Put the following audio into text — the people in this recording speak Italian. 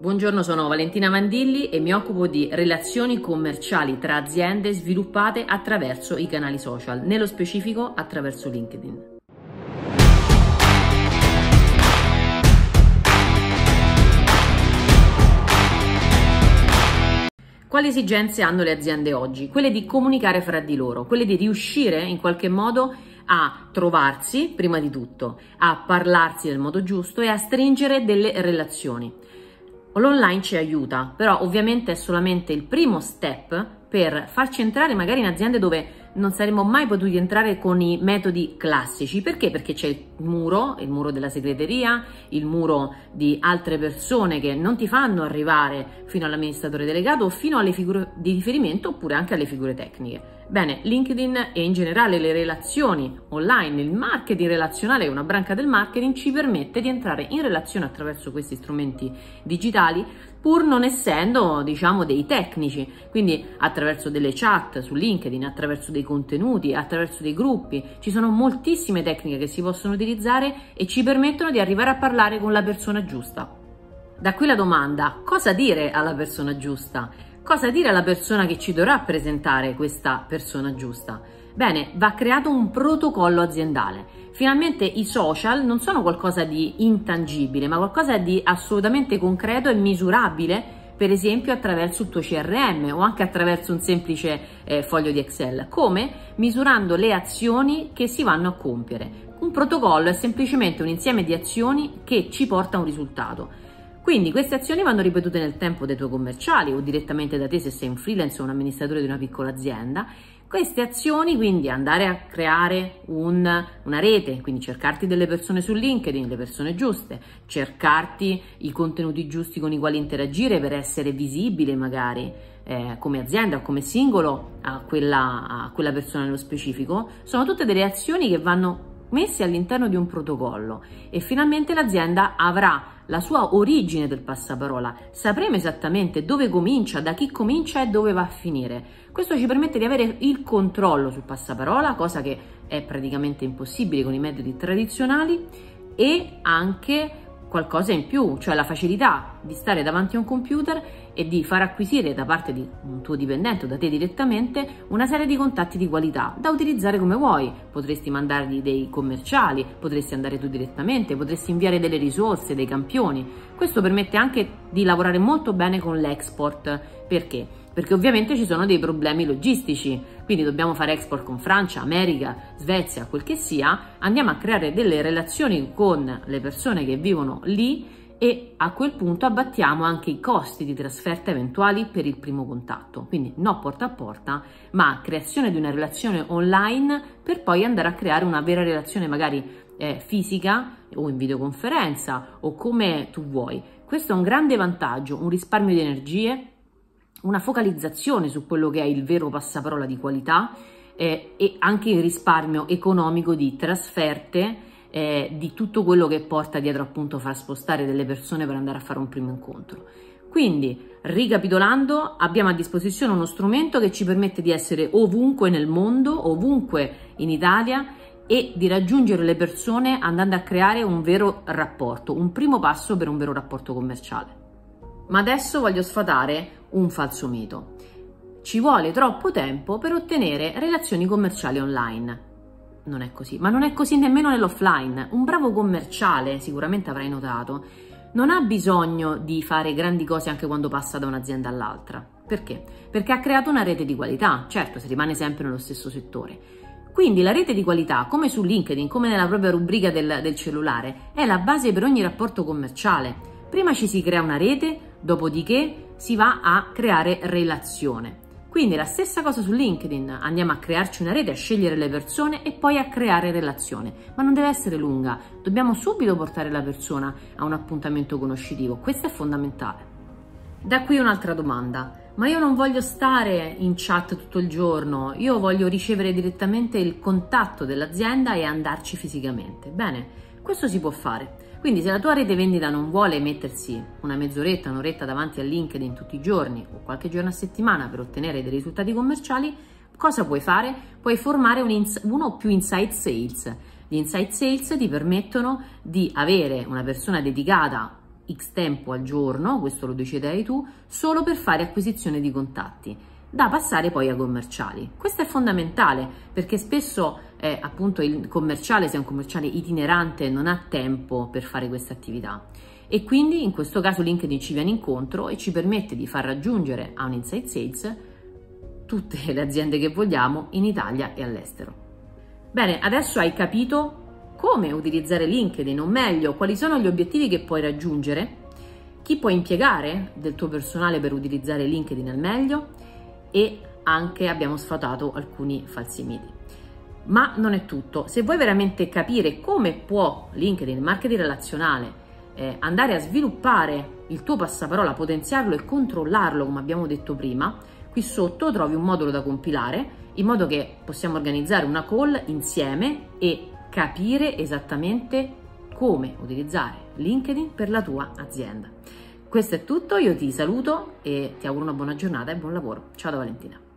Buongiorno, sono Valentina Mandilli e mi occupo di relazioni commerciali tra aziende sviluppate attraverso i canali social, nello specifico attraverso LinkedIn. Quali esigenze hanno le aziende oggi? Quelle di comunicare fra di loro, quelle di riuscire in qualche modo a trovarsi, prima di tutto, a parlarsi nel modo giusto e a stringere delle relazioni. L'online ci aiuta, però ovviamente è solamente il primo step per farci entrare magari in aziende dove non saremmo mai potuti entrare con i metodi classici. Perché? Perché c'è il muro, il muro della segreteria, il muro di altre persone che non ti fanno arrivare fino all'amministratore delegato o fino alle figure di riferimento oppure anche alle figure tecniche. Bene, LinkedIn e in generale le relazioni online, il marketing relazionale è una branca del marketing, ci permette di entrare in relazione attraverso questi strumenti digitali pur non essendo diciamo dei tecnici, quindi attraverso delle chat su LinkedIn, attraverso dei contenuti, attraverso dei gruppi, ci sono moltissime tecniche che si possono utilizzare e ci permettono di arrivare a parlare con la persona giusta. Da qui la domanda, cosa dire alla persona giusta? Cosa dire alla persona che ci dovrà presentare questa persona giusta? Bene, va creato un protocollo aziendale. Finalmente i social non sono qualcosa di intangibile, ma qualcosa di assolutamente concreto e misurabile, per esempio attraverso il tuo CRM o anche attraverso un semplice eh, foglio di Excel. Come? Misurando le azioni che si vanno a compiere. Un protocollo è semplicemente un insieme di azioni che ci porta a un risultato. Quindi queste azioni vanno ripetute nel tempo dai tuoi commerciali o direttamente da te se sei un freelance o un amministratore di una piccola azienda. Queste azioni, quindi andare a creare un, una rete, quindi cercarti delle persone su LinkedIn, le persone giuste, cercarti i contenuti giusti con i quali interagire per essere visibile magari eh, come azienda o come singolo a quella, a quella persona nello specifico, sono tutte delle azioni che vanno messi all'interno di un protocollo e finalmente l'azienda avrà la sua origine del passaparola, sapremo esattamente dove comincia, da chi comincia e dove va a finire. Questo ci permette di avere il controllo sul passaparola, cosa che è praticamente impossibile con i metodi tradizionali e anche qualcosa in più, cioè la facilità di stare davanti a un computer e di far acquisire da parte di un tuo dipendente o da te direttamente una serie di contatti di qualità da utilizzare come vuoi. Potresti mandargli dei commerciali, potresti andare tu direttamente, potresti inviare delle risorse, dei campioni. Questo permette anche di lavorare molto bene con l'export. Perché? Perché ovviamente ci sono dei problemi logistici, quindi dobbiamo fare export con Francia, America, Svezia, quel che sia, andiamo a creare delle relazioni con le persone che vivono lì e a quel punto abbattiamo anche i costi di trasferta eventuali per il primo contatto. Quindi no porta a porta, ma creazione di una relazione online per poi andare a creare una vera relazione magari eh, fisica o in videoconferenza o come tu vuoi. Questo è un grande vantaggio, un risparmio di energie, una focalizzazione su quello che è il vero passaparola di qualità eh, e anche il risparmio economico di trasferte eh, di tutto quello che porta dietro appunto far spostare delle persone per andare a fare un primo incontro. Quindi, ricapitolando, abbiamo a disposizione uno strumento che ci permette di essere ovunque nel mondo, ovunque in Italia e di raggiungere le persone andando a creare un vero rapporto, un primo passo per un vero rapporto commerciale. Ma adesso voglio sfatare un falso mito. Ci vuole troppo tempo per ottenere relazioni commerciali online. Non è così, ma non è così nemmeno nell'offline. Un bravo commerciale, sicuramente avrai notato, non ha bisogno di fare grandi cose anche quando passa da un'azienda all'altra. Perché? Perché ha creato una rete di qualità, certo, si rimane sempre nello stesso settore. Quindi la rete di qualità, come su LinkedIn, come nella propria rubrica del, del cellulare, è la base per ogni rapporto commerciale. Prima ci si crea una rete, dopodiché si va a creare relazione. Quindi la stessa cosa su LinkedIn, andiamo a crearci una rete, a scegliere le persone e poi a creare relazione, ma non deve essere lunga, dobbiamo subito portare la persona a un appuntamento conoscitivo, questo è fondamentale. Da qui un'altra domanda, ma io non voglio stare in chat tutto il giorno, io voglio ricevere direttamente il contatto dell'azienda e andarci fisicamente. Bene, questo si può fare. Quindi se la tua rete vendita non vuole mettersi una mezz'oretta, un'oretta davanti a LinkedIn tutti i giorni o qualche giorno a settimana per ottenere dei risultati commerciali, cosa puoi fare? Puoi formare un uno o più inside sales. Gli inside sales ti permettono di avere una persona dedicata X tempo al giorno, questo lo deciderai tu, solo per fare acquisizione di contatti da passare poi ai commerciali. Questo è fondamentale perché spesso eh, appunto il commerciale, se è un commerciale itinerante, non ha tempo per fare questa attività e quindi in questo caso LinkedIn ci viene incontro e ci permette di far raggiungere a un Insight Sales tutte le aziende che vogliamo in Italia e all'estero. Bene, adesso hai capito come utilizzare LinkedIn o meglio quali sono gli obiettivi che puoi raggiungere, chi puoi impiegare del tuo personale per utilizzare LinkedIn al meglio? E anche abbiamo sfatato alcuni falsi miti. Ma non è tutto, se vuoi veramente capire come può LinkedIn, il marketing relazionale, eh, andare a sviluppare il tuo passaparola, potenziarlo e controllarlo come abbiamo detto prima, qui sotto trovi un modulo da compilare in modo che possiamo organizzare una call insieme e capire esattamente come utilizzare LinkedIn per la tua azienda. Questo è tutto, io ti saluto e ti auguro una buona giornata e buon lavoro. Ciao da Valentina.